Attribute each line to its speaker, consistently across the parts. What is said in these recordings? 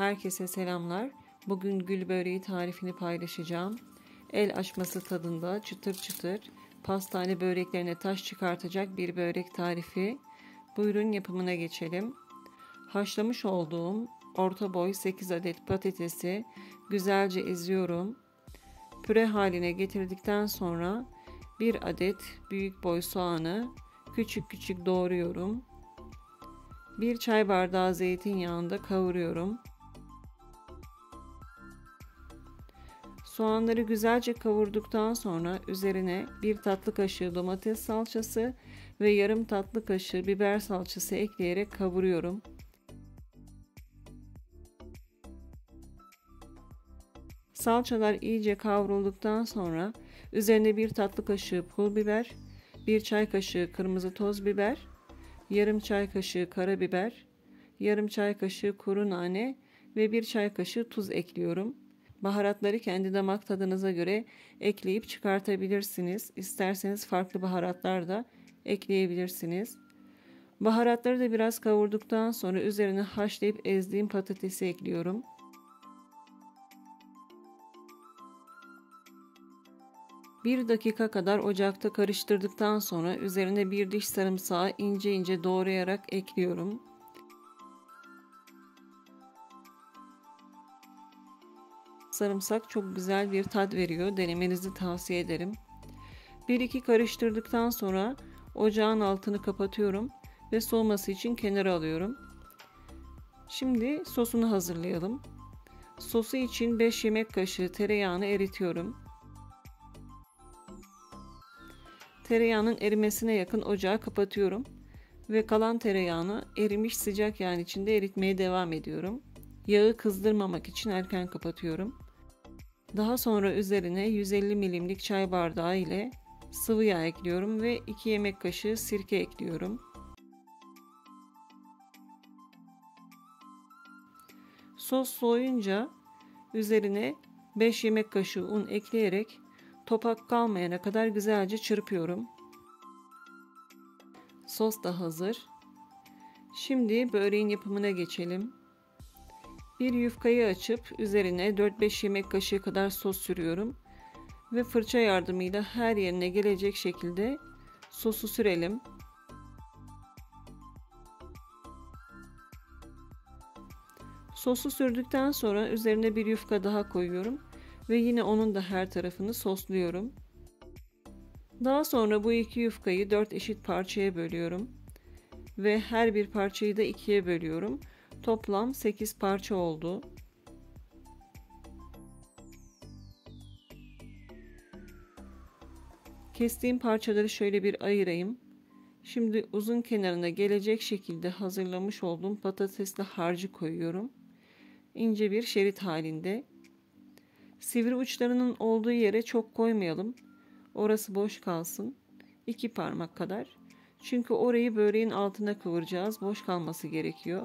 Speaker 1: Herkese selamlar. Bugün gül böreği tarifini paylaşacağım. El açması tadında çıtır çıtır pastane böreklerine taş çıkartacak bir börek tarifi. Buyurun yapımına geçelim. Haşlamış olduğum orta boy 8 adet patatesi güzelce eziyorum. Püre haline getirdikten sonra bir adet büyük boy soğanı küçük küçük doğruyorum. Bir çay bardağı zeytinyağında kavuruyorum. Soğanları güzelce kavurduktan sonra üzerine bir tatlı kaşığı domates salçası ve yarım tatlı kaşığı biber salçası ekleyerek kavuruyorum. Salçalar iyice kavrulduktan sonra üzerine bir tatlı kaşığı pul biber, bir çay kaşığı kırmızı toz biber, yarım çay kaşığı karabiber, yarım çay kaşığı kuru nane ve bir çay kaşığı tuz ekliyorum. Baharatları kendi damak tadınıza göre ekleyip çıkartabilirsiniz. İsterseniz farklı baharatlar da ekleyebilirsiniz. Baharatları da biraz kavurduktan sonra üzerine haşlayıp ezdiğim patatesi ekliyorum. Bir dakika kadar ocakta karıştırdıktan sonra üzerine bir diş sarımsağı ince ince doğrayarak ekliyorum. Sarımsak çok güzel bir tat veriyor. Denemenizi tavsiye ederim. Bir iki karıştırdıktan sonra ocağın altını kapatıyorum ve soğuması için kenara alıyorum. Şimdi sosunu hazırlayalım. Sosu için 5 yemek kaşığı tereyağını eritiyorum. Tereyağının erimesine yakın ocağı kapatıyorum ve kalan tereyağını erimiş sıcak yağın içinde eritmeye devam ediyorum. Yağı kızdırmamak için erken kapatıyorum. Daha sonra üzerine 150 milimlik çay bardağı ile sıvı yağ ekliyorum ve 2 yemek kaşığı sirke ekliyorum. Sos soğuyunca üzerine 5 yemek kaşığı un ekleyerek topak kalmayana kadar güzelce çırpıyorum. Sos da hazır. Şimdi böreğin yapımına geçelim. Bir yufkayı açıp üzerine 4-5 yemek kaşığı kadar sos sürüyorum ve fırça yardımıyla her yerine gelecek şekilde sosu sürelim. Sosu sürdükten sonra üzerine bir yufka daha koyuyorum ve yine onun da her tarafını sosluyorum. Daha sonra bu iki yufkayı 4 eşit parçaya bölüyorum ve her bir parçayı da ikiye bölüyorum. Toplam 8 parça oldu. Kestiğim parçaları şöyle bir ayırayım. Şimdi uzun kenarına gelecek şekilde hazırlamış olduğum patatesli harcı koyuyorum. İnce bir şerit halinde. Sivri uçlarının olduğu yere çok koymayalım. Orası boş kalsın. İki parmak kadar. Çünkü orayı böreğin altına kıvıracağız. Boş kalması gerekiyor.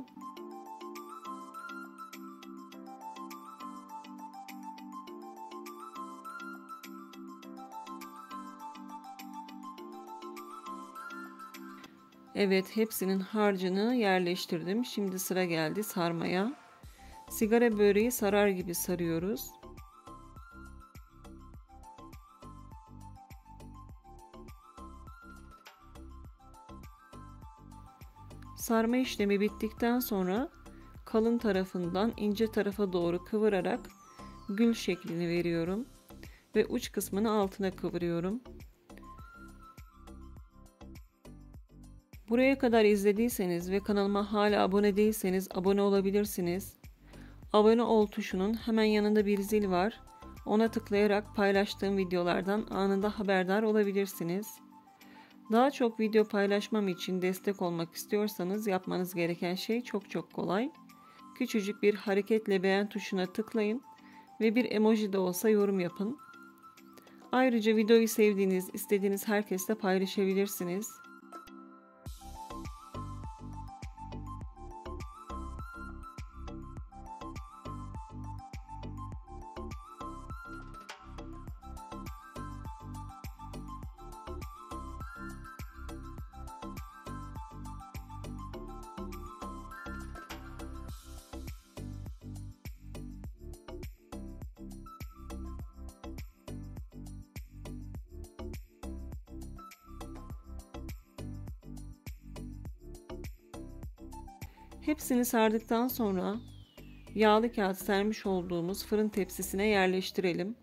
Speaker 1: Evet hepsinin harcını yerleştirdim. Şimdi sıra geldi sarmaya. Sigara böreği sarar gibi sarıyoruz. Sarma işlemi bittikten sonra kalın tarafından ince tarafa doğru kıvırarak gül şeklini veriyorum ve uç kısmını altına kıvırıyorum. Buraya kadar izlediyseniz ve kanalıma hala abone değilseniz abone olabilirsiniz. Abone ol tuşunun hemen yanında bir zil var. Ona tıklayarak paylaştığım videolardan anında haberdar olabilirsiniz. Daha çok video paylaşmam için destek olmak istiyorsanız yapmanız gereken şey çok çok kolay. Küçücük bir hareketle beğen tuşuna tıklayın ve bir emoji de olsa yorum yapın. Ayrıca videoyu sevdiğiniz, istediğiniz herkesle paylaşabilirsiniz. Hepsini sardıktan sonra yağlı kağıt sermiş olduğumuz fırın tepsisine yerleştirelim.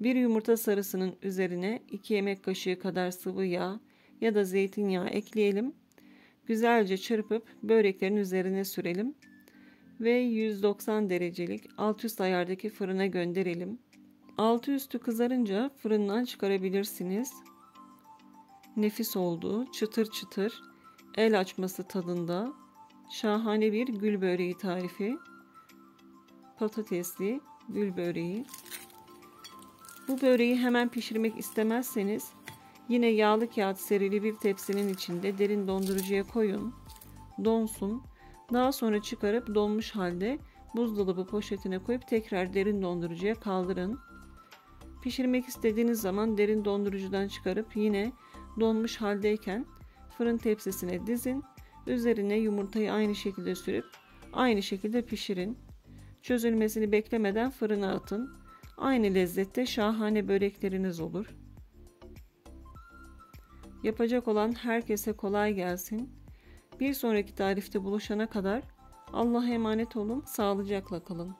Speaker 1: Bir yumurta sarısının üzerine 2 yemek kaşığı kadar sıvı yağ ya da zeytinyağı ekleyelim. Güzelce çırpıp böreklerin üzerine sürelim ve 190 derecelik alt üst ayardaki fırına gönderelim. Altı üstü kızarınca fırından çıkarabilirsiniz. Nefis oldu, çıtır çıtır, el açması tadında şahane bir gül böreği tarifi. Patatesli gül böreği. Bu böreği hemen pişirmek istemezseniz yine yağlı kağıt serili bir tepsinin içinde derin dondurucuya koyun. Donsun. Daha sonra çıkarıp donmuş halde buzdolabı poşetine koyup tekrar derin dondurucuya kaldırın. Pişirmek istediğiniz zaman derin dondurucudan çıkarıp yine donmuş haldeyken fırın tepsisine dizin. Üzerine yumurtayı aynı şekilde sürüp aynı şekilde pişirin. Çözülmesini beklemeden fırına atın. Aynı lezzette şahane börekleriniz olur. Yapacak olan herkese kolay gelsin. Bir sonraki tarifte buluşana kadar Allah'a emanet olun, sağlıcakla kalın.